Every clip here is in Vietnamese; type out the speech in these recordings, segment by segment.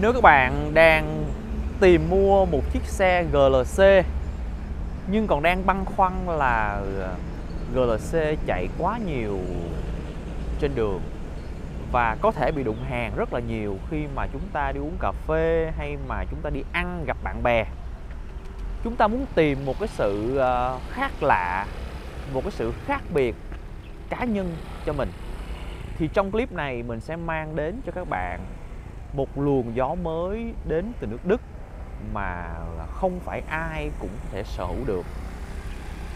Nếu các bạn đang tìm mua một chiếc xe GLC nhưng còn đang băn khoăn là ờ, GLC chạy quá nhiều trên đường và có thể bị đụng hàng rất là nhiều khi mà chúng ta đi uống cà phê hay mà chúng ta đi ăn gặp bạn bè, chúng ta muốn tìm một cái sự ờ, khác lạ, một cái sự khác biệt cá nhân cho mình, thì trong clip này mình sẽ mang đến cho các bạn một luồng gió mới đến từ nước Đức mà không phải ai cũng có thể sở hữu được.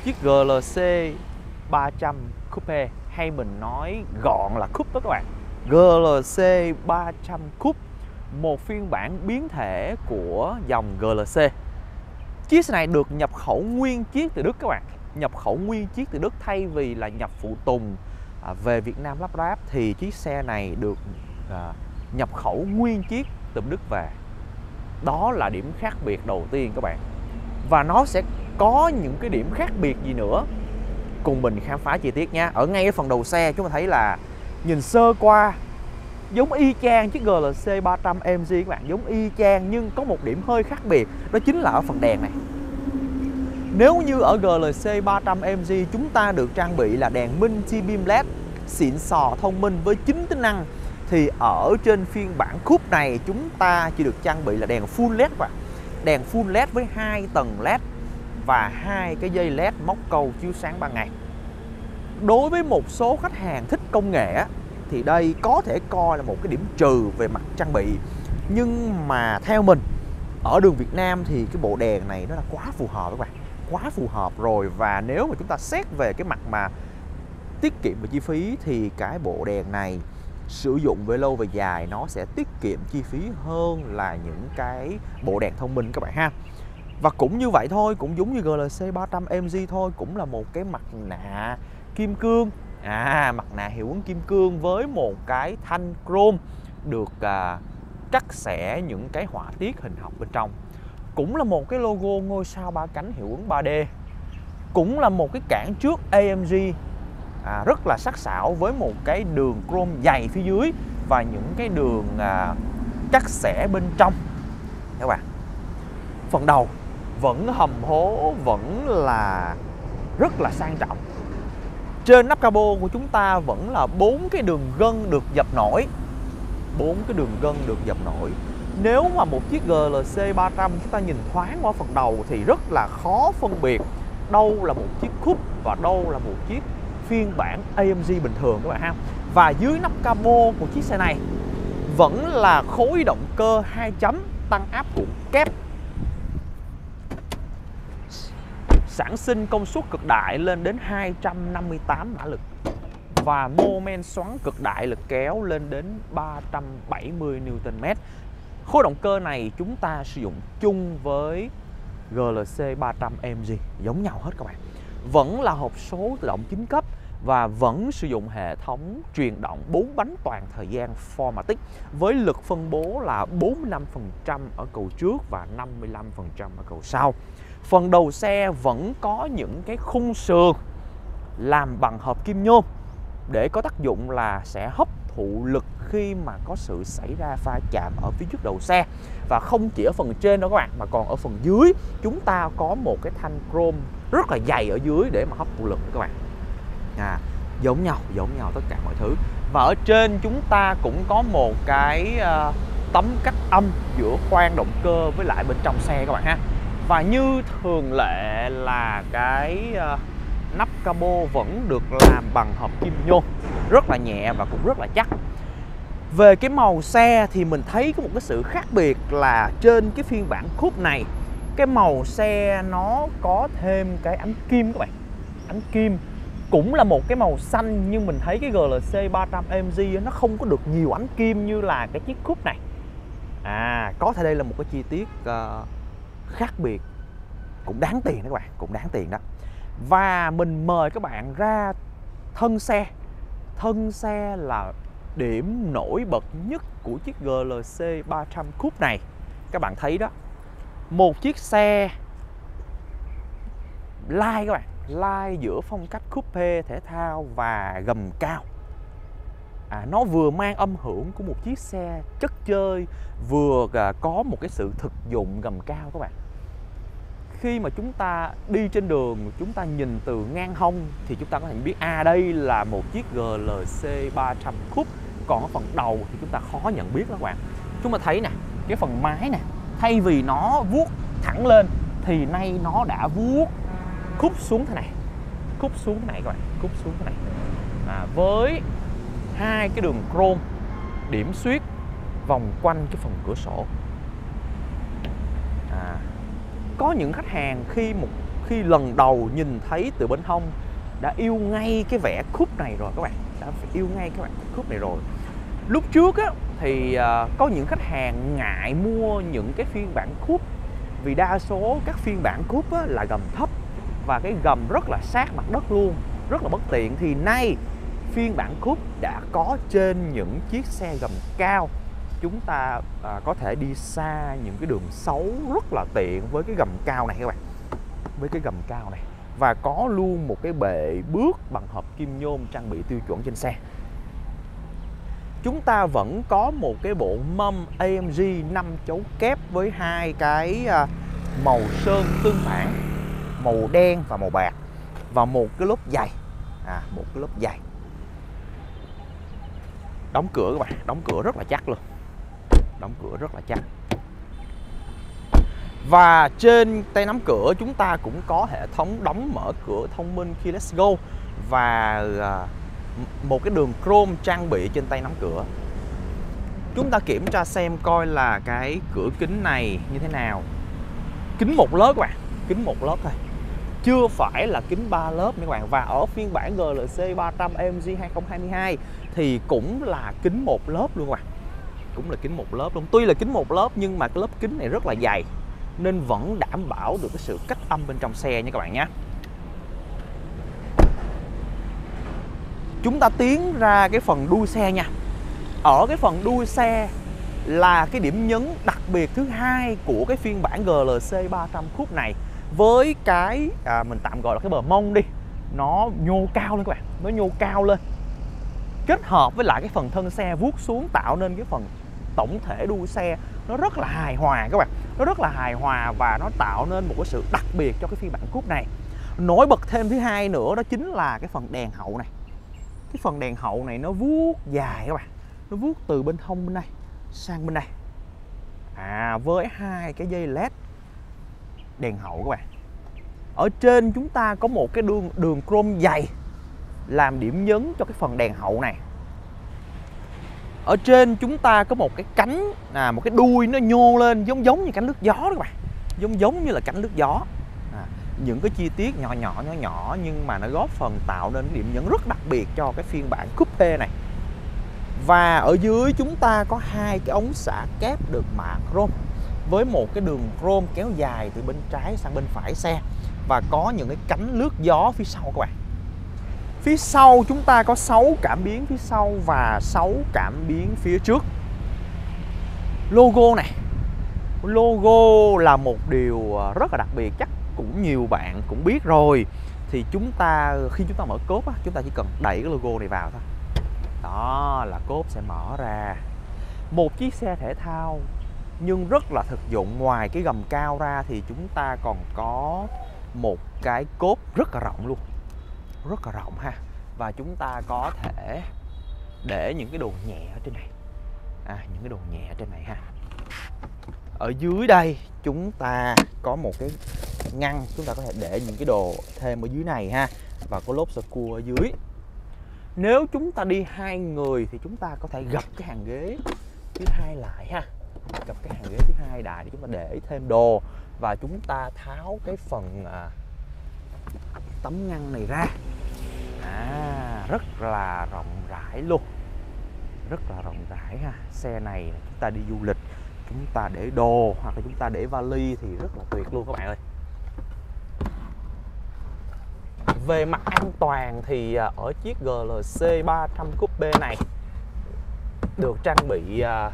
Chiếc GLC 300 Coupe hay mình nói gọn là Coupe đó các bạn. GLC 300 Coupe, một phiên bản biến thể của dòng GLC chiếc xe này được nhập khẩu nguyên chiếc từ Đức các bạn. Nhập khẩu nguyên chiếc từ Đức thay vì là nhập phụ tùng à, về Việt Nam lắp ráp thì chiếc xe này được à, nhập khẩu nguyên chiếc từ Đức về. Đó là điểm khác biệt đầu tiên các bạn. Và nó sẽ có những cái điểm khác biệt gì nữa cùng mình khám phá chi tiết nha ở ngay cái phần đầu xe, chúng ta thấy là nhìn sơ qua, giống y chang chiếc GLC 300 MG các bạn, giống y chang nhưng có một điểm hơi khác biệt, đó chính là ở phần đèn này. Nếu như ở GLC 300 MG chúng ta được trang bị là đèn minh chi beam LED, xịn sò thông minh với 9 tính năng thì ở trên phiên bản Coupe này chúng ta chỉ được trang bị là đèn full LED và đèn full LED với hai tầng LED và hai cái dây LED móc câu chiếu sáng ban ngày. Đối với một số khách hàng thích công nghệ thì đây có thể coi là một cái điểm trừ về mặt trang bị. Nhưng mà theo mình, ở đường Việt Nam thì cái bộ đèn này nó là quá phù hợp các bạn, quá phù hợp rồi và nếu mà chúng ta xét về cái mặt mà tiết kiệm về chi phí thì cái bộ đèn này sử dụng về lâu về dài nó sẽ tiết kiệm chi phí hơn là những cái bộ đèn thông minh các bạn ha. Và cũng như vậy thôi cũng giống như GLC 300 MG thôi cũng là một cái mặt nạ kim cương. À mặt nạ hiệu ứng kim cương với một cái thanh chrome được à, cắt xẻ những cái họa tiết hình học bên trong. Cũng là một cái logo ngôi sao ba cánh hiệu ứng 3D cũng là một cái cản trước AMG à, rất là sắc sảo với một cái đường chrome dày phía dưới và những cái đường à, cắt xẻ bên trong. Các bạn phần đầu vẫn hầm hố vẫn là rất là sang trọng. Trên nắp cabo của chúng ta vẫn là bốn cái đường gân được dập nổi. Bốn cái đường gân được dập nổi. Nếu mà một chiếc GLC 300 chúng ta nhìn thoáng qua phần đầu thì rất là khó phân biệt đâu là một chiếc coupe và đâu là một chiếc phiên bản AMG bình thường các bạn ha và dưới nắp cabo của chiếc xe này vẫn là khối động cơ 2 chấm tăng áp cuộn kép sản sinh công suất cực đại lên đến 258 mã lực và mô men xoắn cực đại lực kéo lên đến 370 Nm. Khối động cơ này chúng ta sử dụng chung với GLC 300 AMG giống nhau hết các bạn. Vẫn là hộp số tự động 9 cấp và vẫn sử dụng hệ thống truyền động 4 bánh toàn thời gian Formatic với lực phân bố là 45% ở cầu trước và 55% ở cầu sau. Phần đầu xe vẫn có những cái khung sườn làm bằng hợp kim nhôm để có tác dụng là sẽ hấp thụ lực khi mà có sự xảy ra va chạm ở phía trước đầu xe và không chỉ ở phần trên đó các bạn, mà còn ở phần dưới, chúng ta có một cái thanh chrome rất là dày ở dưới để mà hấp thụ lực các bạn à, giống nhau giống nhau tất cả mọi thứ. Và ở trên chúng ta cũng có một cái uh, tấm cách âm giữa khoang động cơ với lại bên trong xe các bạn ha. Và như thường lệ là cái uh, nắp cabo vẫn được làm bằng hợp kim nhôm rất là nhẹ và cũng rất là chắc. Về cái màu xe thì mình thấy có một cái sự khác biệt là trên cái phiên bản coupe này cái màu xe nó có thêm cái ánh kim các bạn. Ánh kim cũng là một cái màu xanh nhưng mình thấy cái GLC 300 MG nó không có được nhiều ánh kim như là cái chiếc coupe này. À có thể đây là một cái chi tiết uh, khác biệt. Cũng đáng tiền đó các bạn cũng đáng tiền đó. Và mình mời các bạn ra thân xe. Thân xe là điểm nổi bật nhất của chiếc GLC 300 Coupe này. Các bạn thấy đó một chiếc xe lai các bạn lai giữa phong cách coupe thể thao và gầm cao. À, nó vừa mang âm hưởng của một chiếc xe chất chơi vừa à, có một cái sự thực dụng gầm cao các bạn. Khi mà chúng ta đi trên đường chúng ta nhìn từ ngang hông thì chúng ta có thể biết à đây là một chiếc GLC 300 Coupe. Còn ở phần đầu thì chúng ta khó nhận biết đó các bạn. Chúng ta thấy nè cái phần mái nè thay vì nó vuốt thẳng lên thì nay nó đã vuốt khúc xuống thế này. Khúc xuống thế này các bạn khúc xuống thế này. À, với hai cái đường chrome điểm xuyết vòng quanh cái phần cửa sổ. À, có những khách hàng khi một khi lần đầu nhìn thấy từ bên hông đã yêu ngay cái vẻ khúc này rồi các bạn đã yêu ngay cái bạn khúc này rồi. Lúc trước á, thì à, có những khách hàng ngại mua những cái phiên bản khúc vì đa số các phiên bản cúp á, là gầm thấp và cái gầm rất là sát mặt đất luôn rất là bất tiện. Thì nay phiên bản cúp đã có trên những chiếc xe gầm cao. Chúng ta à, có thể đi xa những cái đường xấu rất là tiện với cái gầm cao này các bạn. Với cái gầm cao này. Và có luôn một cái bệ bước bằng hợp kim nhôm trang bị tiêu chuẩn trên xe. Chúng ta vẫn có một cái bộ mâm AMG 5 chấu kép với hai cái à, màu sơn tương phản màu đen và màu bạc và một cái lớp dày à một cái lớp dày đóng cửa các bạn, đóng cửa rất là chắc luôn. Đóng cửa rất là chắc. Và trên tay nắm cửa chúng ta cũng có hệ thống đóng mở cửa thông minh khi let's go. Và à, một cái đường chrome trang bị trên tay nắm cửa. Chúng ta kiểm tra xem coi là cái cửa kính này như thế nào. Kính một lớp các bạn, kính một lớp thôi chưa phải là kính 3 lớp nha các bạn. Và ở phiên bản GLC 300 AMG 2022 thì cũng là kính một lớp luôn các bạn. Cũng là kính một lớp luôn. Tuy là kính một lớp nhưng mà cái lớp kính này rất là dày, nên vẫn đảm bảo được cái sự cách âm bên trong xe nha các bạn nhé. Chúng ta tiến ra cái phần đuôi xe nha. Ở cái phần đuôi xe là cái điểm nhấn đặc biệt thứ hai của cái phiên bản GLC 300 khúc này với cái à, mình tạm gọi là cái bờ mông đi nó nhô cao lên các bạn nó nhô cao lên. Kết hợp với lại cái phần thân xe vuốt xuống tạo nên cái phần tổng thể đuôi xe nó rất là hài hòa các bạn. Nó rất là hài hòa và nó tạo nên một cái sự đặc biệt cho cái phiên bản cúp này. Nổi bật thêm thứ hai nữa đó chính là cái phần đèn hậu này. Cái phần đèn hậu này nó vuốt dài các bạn nó vuốt từ bên hông bên đây sang bên đây. À với hai cái dây led đèn hậu các bạn. Ở trên chúng ta có một cái đường đường chrome dày làm điểm nhấn cho cái phần đèn hậu này. Ở trên chúng ta có một cái cánh à, một cái đuôi nó nhô lên giống giống như cánh nước gió các bạn. Giống giống như là cánh nước gió. À, những cái chi tiết nhỏ nhỏ nhỏ nhỏ nhưng mà nó góp phần tạo nên cái điểm nhấn rất đặc biệt cho cái phiên bản coupe này. Và ở dưới chúng ta có hai cái ống xả kép được mạ chrome với một cái đường chrome kéo dài từ bên trái sang bên phải xe và có những cái cánh lướt gió phía sau các bạn. Phía sau chúng ta có 6 cảm biến phía sau và 6 cảm biến phía trước. Logo này. Logo là một điều ờ, rất là đặc biệt, chắc cũng nhiều bạn cũng biết rồi. Thì chúng ta, khi chúng ta mở cốp chúng ta chỉ cần đẩy cái logo này vào thôi. Đó, là cốp sẽ mở ra. Một chiếc xe thể thao nhưng rất là thực dụng ngoài cái gầm cao ra thì chúng ta còn có một cái cốp rất là rộng luôn. Rất là rộng ha. Và chúng ta có thể để những cái đồ nhẹ ở trên này. À, những cái đồ nhẹ ở trên này ha. Ở dưới đây chúng ta có một cái ngăn. Chúng ta có thể để những cái đồ thêm ở dưới này ha. Và có lốp sơ cua ở dưới. Nếu chúng ta đi hai người thì chúng ta có thể gập cái hàng ghế thứ hai lại ha cặp cái hàng ghế thứ hai đài để chúng ta để thêm đồ và chúng ta tháo cái phần à, tấm ngăn này ra. À, rất là rộng rãi luôn. Rất là rộng rãi ha. Xe này chúng ta đi du lịch chúng ta để đồ hoặc là chúng ta để vali thì rất là tuyệt luôn các bạn ơi. Về mặt an toàn thì à, ở chiếc GLC 300 Coupe này được trang bị à,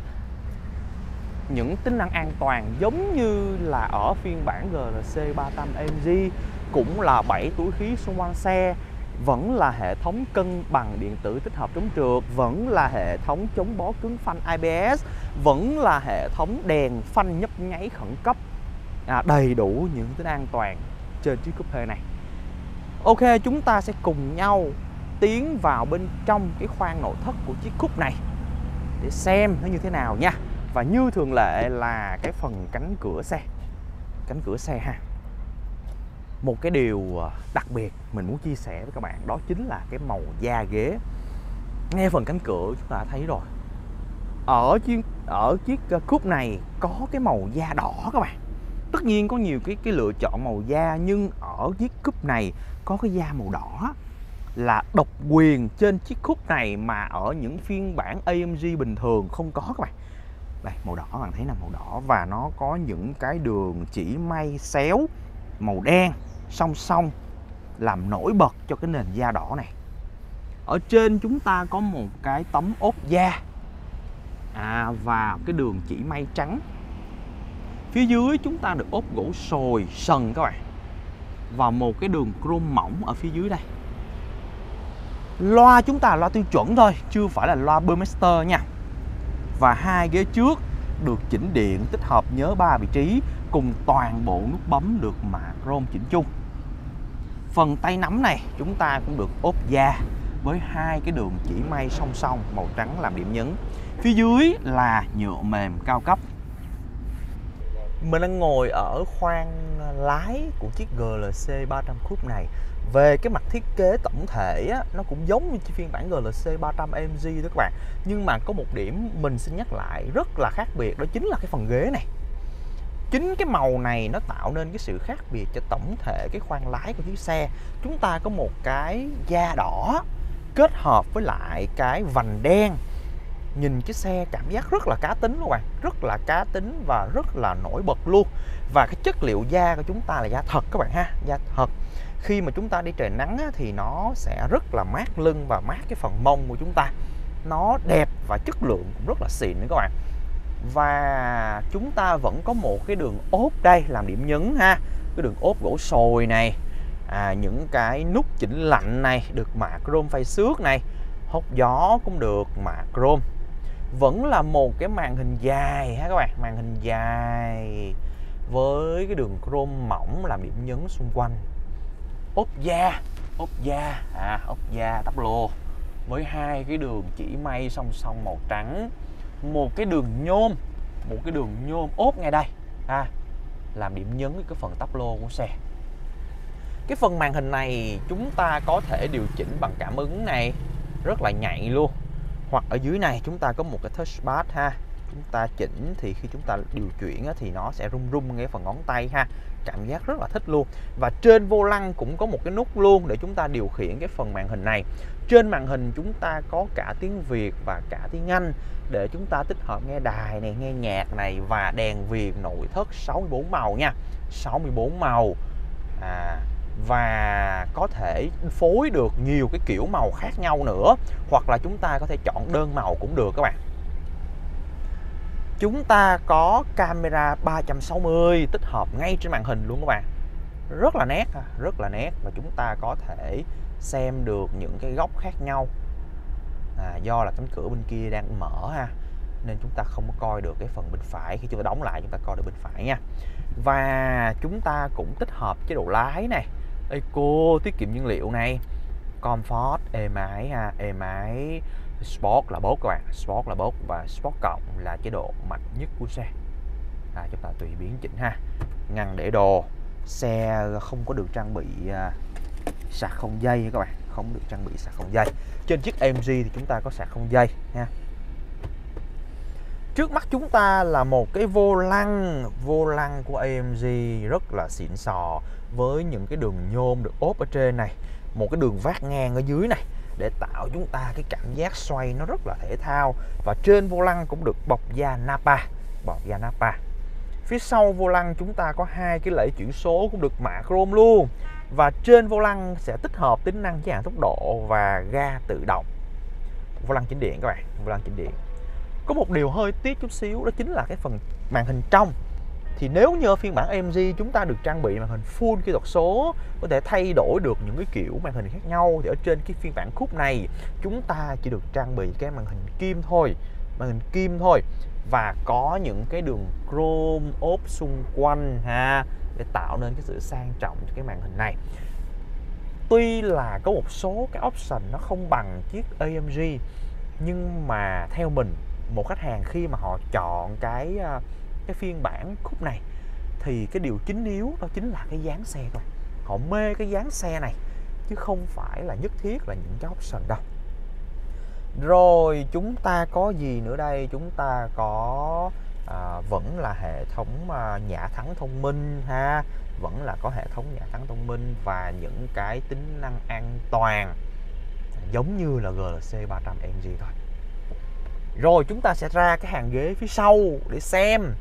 những tính năng an toàn giống như là ở phiên bản GLC 300 AMG cũng là 7 túi khí xung quanh xe vẫn là hệ thống cân bằng điện tử tích hợp chống trượt vẫn là hệ thống chống bó cứng phanh ABS vẫn là hệ thống đèn phanh nhấp nháy khẩn cấp. À, đầy đủ những tính an toàn trên chiếc coupe này. Ok chúng ta sẽ cùng nhau tiến vào bên trong cái khoang nội thất của chiếc coupe này để xem nó như thế nào nha và như thường lệ là cái phần cánh cửa xe. Cánh cửa xe ha. Một cái điều ờ, đặc biệt mình muốn chia sẻ với các bạn đó chính là cái màu da ghế. Nghe phần cánh cửa chúng ta thấy rồi. Ở chiếc ở chiếc ờ, cúp này có cái màu da đỏ các bạn. Tất nhiên có nhiều cái cái lựa chọn màu da, nhưng ở chiếc cúp này có cái da màu đỏ là độc quyền trên chiếc coupe này mà ở những phiên bản AMG bình thường không có các bạn đây màu đỏ bạn thấy là màu đỏ. Và nó có những cái đường chỉ may xéo màu đen song song làm nổi bật cho cái nền da đỏ này. Ở trên chúng ta có một cái tấm ốp da. À, và cái đường chỉ may trắng. Phía dưới chúng ta được ốp gỗ sồi sần các bạn. Và một cái đường chrome mỏng ở phía dưới đây. Loa chúng ta là loa tiêu chuẩn thôi chưa phải là loa Burmester nha và hai ghế trước được chỉnh điện tích hợp nhớ ba vị trí cùng toàn bộ nút bấm được mạ chrome chỉnh chung. Phần tay nắm này chúng ta cũng được ốp da với hai cái đường chỉ may song song màu trắng làm điểm nhấn. Phía dưới là nhựa mềm cao cấp. Mình đang ngồi ở khoang lái của chiếc GLC 300 Coupe này. Về cái mặt thiết kế tổng thể á, nó cũng giống như phiên bản GLC 300 AMG đó các bạn. Nhưng mà có một điểm mình xin nhắc lại rất là khác biệt đó chính là cái phần ghế này. Chính cái màu này nó tạo nên cái sự khác biệt cho tổng thể cái khoang lái của chiếc xe. Chúng ta có một cái da đỏ kết hợp với lại cái vành đen nhìn chiếc xe cảm giác rất là cá tính luôn bạn. Rất là cá tính và rất là nổi bật luôn. Và cái chất liệu da của chúng ta là da thật các bạn ha da thật. Khi mà chúng ta đi trời nắng á, thì nó sẽ rất là mát lưng và mát cái phần mông của chúng ta. Nó đẹp và chất lượng cũng rất là xịn nữa các bạn. Và chúng ta vẫn có một cái đường ốp đây làm điểm nhấn ha. Cái đường ốp gỗ sồi này à, những cái nút chỉnh lạnh này được mạ chrome phay xước này. Hốc gió cũng được mạ chrome vẫn là một cái màn hình dài ha các bạn màn hình dài với cái đường chrome mỏng làm điểm nhấn xung quanh. Ốp da ốp da à ốp da tắp lô. Với hai cái đường chỉ may song song màu trắng một cái đường nhôm một cái đường nhôm ốp ngay đây à, làm điểm nhấn cái phần tắp lô của xe. Cái phần màn hình này chúng ta có thể điều chỉnh bằng cảm ứng này rất là nhạy luôn hoặc ở dưới này chúng ta có một cái touchpad ha. Chúng ta chỉnh thì khi chúng ta điều chuyển thì nó sẽ rung rung ngay phần ngón tay ha. Cảm giác rất là thích luôn. Và trên vô lăng cũng có một cái nút luôn để chúng ta điều khiển cái phần màn hình này. Trên màn hình chúng ta có cả tiếng Việt và cả tiếng Anh để chúng ta tích hợp nghe đài này nghe nhạc này và đèn viền nội thất 64 màu nha. 64 màu. À, và có thể phối được nhiều cái kiểu màu khác nhau nữa hoặc là chúng ta có thể chọn đơn màu cũng được các bạn. Chúng ta có camera 360 tích hợp ngay trên màn hình luôn các bạn. Rất là nét rất là nét và chúng ta có thể xem được những cái góc khác nhau. À, do là cánh cửa bên kia đang mở ha nên chúng ta không có coi được cái phần bên phải. Khi chúng ta đóng lại chúng ta coi được bên phải nha. Và chúng ta cũng tích hợp chế độ lái này eco tiết kiệm nhiên liệu này. Comfort êm ái ha êm ái. Sport là bốt các bạn Sport là bốt và Sport cộng là chế độ mạnh nhất của xe. À, chúng ta tùy biến chỉnh ha. Ngăn để đồ xe không có được trang bị à, sạc không dây các bạn. Không được trang bị sạc không dây. Trên chiếc MG thì chúng ta có sạc không dây ha. Trước mắt chúng ta là một cái vô lăng vô lăng của AMG rất là xịn sò với những cái đường nhôm được ốp ở trên này, một cái đường vát ngang ở dưới này để tạo chúng ta cái cảm giác xoay nó rất là thể thao. Và trên vô lăng cũng được bọc da Napa, bọc da Napa. Phía sau vô lăng chúng ta có hai cái lẫy chuyển số cũng được mạ chrome luôn. Và trên vô lăng sẽ tích hợp tính năng giới hạn tốc độ và ga tự động. Vô lăng chỉnh điện các bạn, vô lăng chỉnh điện. Có một điều hơi tiếc chút xíu, đó chính là cái phần màn hình trong thì nếu như phiên bản AMG chúng ta được trang bị màn hình full kỹ thuật số, có thể thay đổi được những cái kiểu màn hình khác nhau, thì ở trên cái phiên bản cúp này, chúng ta chỉ được trang bị cái màn hình kim thôi, màn hình kim thôi. Và có những cái đường chrome ốp xung quanh ha, để tạo nên cái sự sang trọng cho cái màn hình này. Tuy là có một số cái option nó không bằng chiếc AMG nhưng mà theo mình, một khách hàng khi mà họ chọn cái à, cái phiên bản khúc này thì cái điều chính yếu đó chính là cái dáng xe thôi. Họ mê cái dáng xe này chứ không phải là nhất thiết là những cái option đâu. Rồi chúng ta có gì nữa đây? Chúng ta có à, vẫn là hệ thống à, nhả thắng thông minh ha. Vẫn là có hệ thống nhả thắng thông minh và những cái tính năng an toàn. Giống như là GLC 300 MG thôi. Rồi chúng ta sẽ ra cái hàng ghế phía sau để xem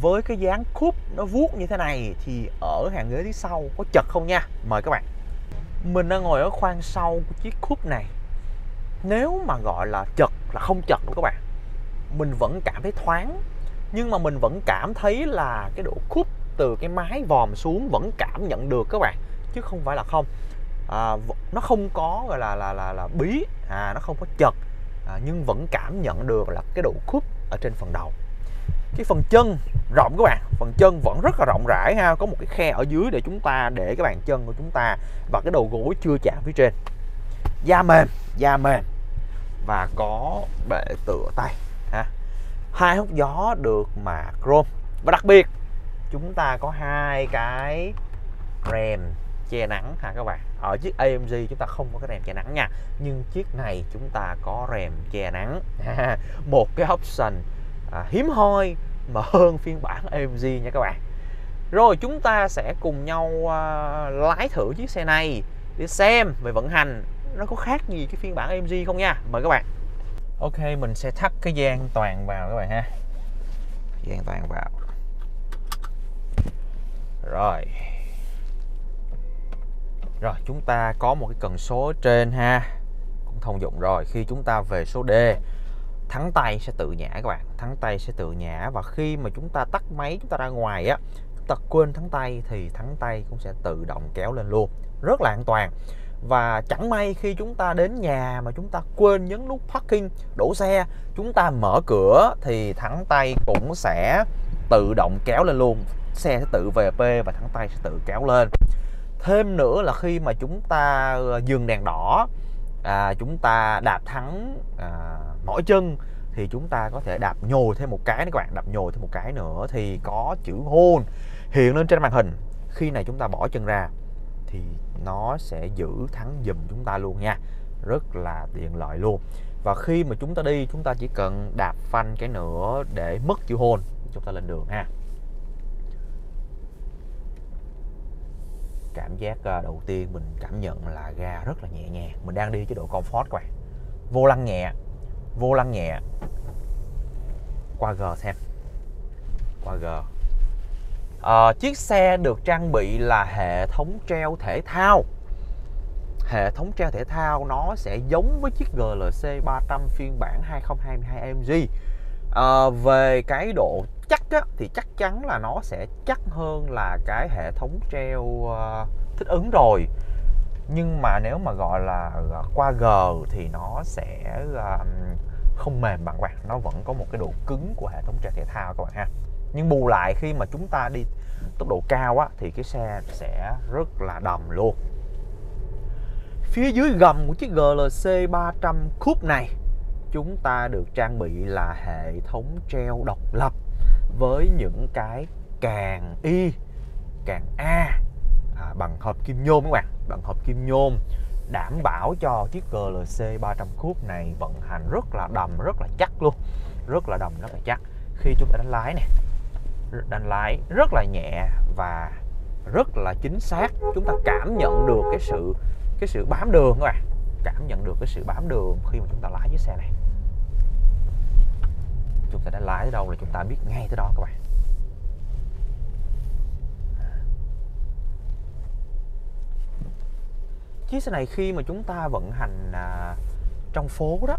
với cái dáng cúp nó vuốt như thế này thì ở hàng ghế phía sau có chật không nha? Mời các bạn. Mình đang ngồi ở khoang sau của chiếc cúp này. Nếu mà gọi là chật là không chật đâu các bạn. Mình vẫn cảm thấy thoáng nhưng mà mình vẫn cảm thấy là cái độ cúp từ cái mái vòm xuống vẫn cảm nhận được các bạn chứ không phải là không. À, nó không có gọi là là là là bí. À nó không có chật. À, nhưng vẫn cảm nhận được là cái độ cúp ở trên phần đầu cái phần chân rộng các bạn, phần chân vẫn rất là rộng rãi ha. Có một cái khe ở dưới để chúng ta để cái bàn chân của chúng ta và cái đầu gối chưa chạm phía trên. Da mềm da mềm và có bệ tựa tay ha. Hai hút gió được mà chrome. Và đặc biệt, chúng ta có hai cái rèm che nắng ha các bạn. Ở chiếc AMG chúng ta không có cái rèm che nắng nha, nhưng chiếc này chúng ta có rèm che nắng. Một cái option à, hiếm hoi mà hơn phiên bản AMG nha các bạn. Rồi chúng ta sẽ cùng nhau uh, lái thử chiếc xe này để xem về vận hành nó có khác gì cái phiên bản AMG không nha. Mời các bạn. Ok mình sẽ thắt cái gian toàn vào các bạn ha. Gian toàn vào. Rồi. Rồi chúng ta có một cái cần số trên ha. Cũng thông dụng rồi khi chúng ta về số D thắng tay sẽ tự nhả các bạn. Thắng tay sẽ tự nhả và khi mà chúng ta tắt máy, chúng ta ra ngoài á, chúng ta quên thắng tay thì thắng tay cũng sẽ tự động kéo lên luôn. Rất là an toàn. Và chẳng may khi chúng ta đến nhà mà chúng ta quên nhấn nút parking, đổ xe, chúng ta mở cửa thì thắng tay cũng sẽ tự động kéo lên luôn. Xe sẽ tự về P và thắng tay sẽ tự kéo lên. Thêm nữa là khi mà chúng ta ờ, dừng đèn đỏ à, chúng ta đạp thắng à, mỏi chân thì chúng ta có thể đạp nhồi thêm một cái nữa các bạn đạp nhồi thêm một cái nữa thì có chữ hôn hiện lên trên màn hình. Khi này chúng ta bỏ chân ra thì nó sẽ giữ thắng dùm chúng ta luôn nha. Rất là tiện lợi luôn. Và khi mà chúng ta đi chúng ta chỉ cần đạp phanh cái nữa để mất chữ hôn chúng ta lên đường ha. Cảm giác ờ, đầu tiên mình cảm nhận là ga rất là nhẹ nhàng. Mình đang đi chế độ comfort các bạn. Vô lăng nhẹ vô lăng nhẹ. Qua G xem. Qua G. À, chiếc xe được trang bị là hệ thống treo thể thao. Hệ thống treo thể thao nó sẽ giống với chiếc GLC 300 phiên bản 2022 AMG à, về cái độ chắc á, thì chắc chắn là nó sẽ chắc hơn là cái hệ thống treo uh, thích ứng rồi. Nhưng mà nếu mà gọi là ờ, qua G thì nó sẽ uh, không mềm bằng bạn nó vẫn có một cái độ cứng của hệ thống treo thể thao các bạn ha. Nhưng bù lại khi mà chúng ta đi tốc độ cao á thì cái xe sẽ rất là đầm luôn. Phía dưới gầm của chiếc GLC 300 Coupe này chúng ta được trang bị là hệ thống treo độc lập với những cái càng y càng a. À, bằng hợp kim nhôm các bạn bằng hợp kim nhôm. Đảm bảo cho chiếc GLC 300 khúc này vận hành rất là đầm rất là chắc luôn. Rất là đầm rất là chắc. Khi chúng ta đánh lái này đánh lái rất là nhẹ và rất là chính xác. Chúng ta cảm nhận được cái sự cái sự bám đường các bạn cảm nhận được cái sự bám đường khi mà chúng ta lái chiếc xe này chúng ta đã lái tới đâu là chúng ta biết ngay tới đó các bạn. Chiếc xe này khi mà chúng ta vận hành à, trong phố đó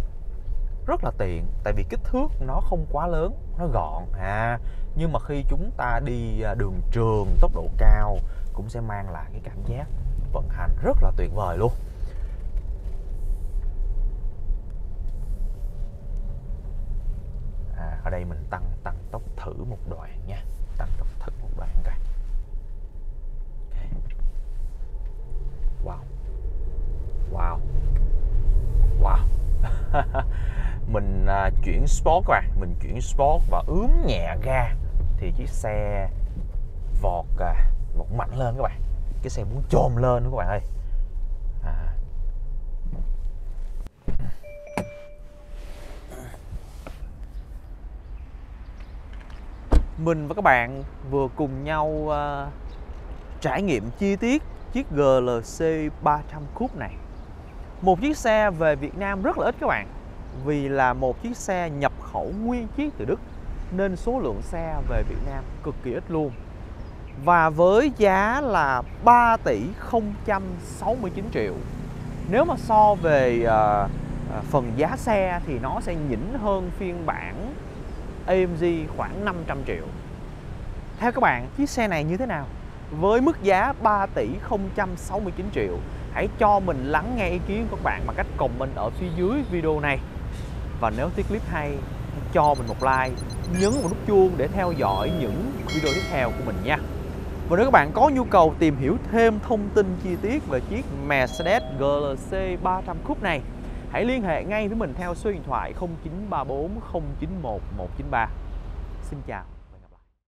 rất là tiện tại vì kích thước nó không quá lớn nó gọn à. Nhưng mà khi chúng ta đi à, đường trường tốc độ cao cũng sẽ mang lại cái cảm giác vận hành rất là tuyệt vời luôn à, ở đây mình tăng tăng tốc thử một đoạn nha. Tăng tốc thử một đoạn coi. Wow. Wow. Wow. Mình à, chuyển sport các bạn. Mình chuyển sport và ướm nhẹ ga thì chiếc xe vọt à, vọt mạnh lên các bạn. Cái xe muốn chồm lên đúng các bạn ơi à mình và các bạn vừa cùng nhau uh, trải nghiệm chi tiết chiếc GLC 300 Coupe này. Một chiếc xe về Việt Nam rất là ít các bạn vì là một chiếc xe nhập khẩu nguyên chiếc từ Đức nên số lượng xe về Việt Nam cực kỳ ít luôn. Và với giá là 3 tỷ 069 triệu. Nếu mà so về uh, phần giá xe thì nó sẽ nhỉnh hơn phiên bản AMG khoảng 500 triệu. Theo các bạn, chiếc xe này như thế nào? Với mức giá 3 tỷ 069 triệu, hãy cho mình lắng nghe ý kiến của các bạn bằng cách comment ở phía dưới video này. Và nếu thấy clip hay cho mình một like, nhấn vào nút chuông để theo dõi những video tiếp theo của mình nha. Và nếu các bạn có nhu cầu tìm hiểu thêm thông tin chi tiết về chiếc Mercedes GLC 300 Coupe này hãy liên hệ ngay với mình theo số điện thoại 0934 091 193 Xin chào.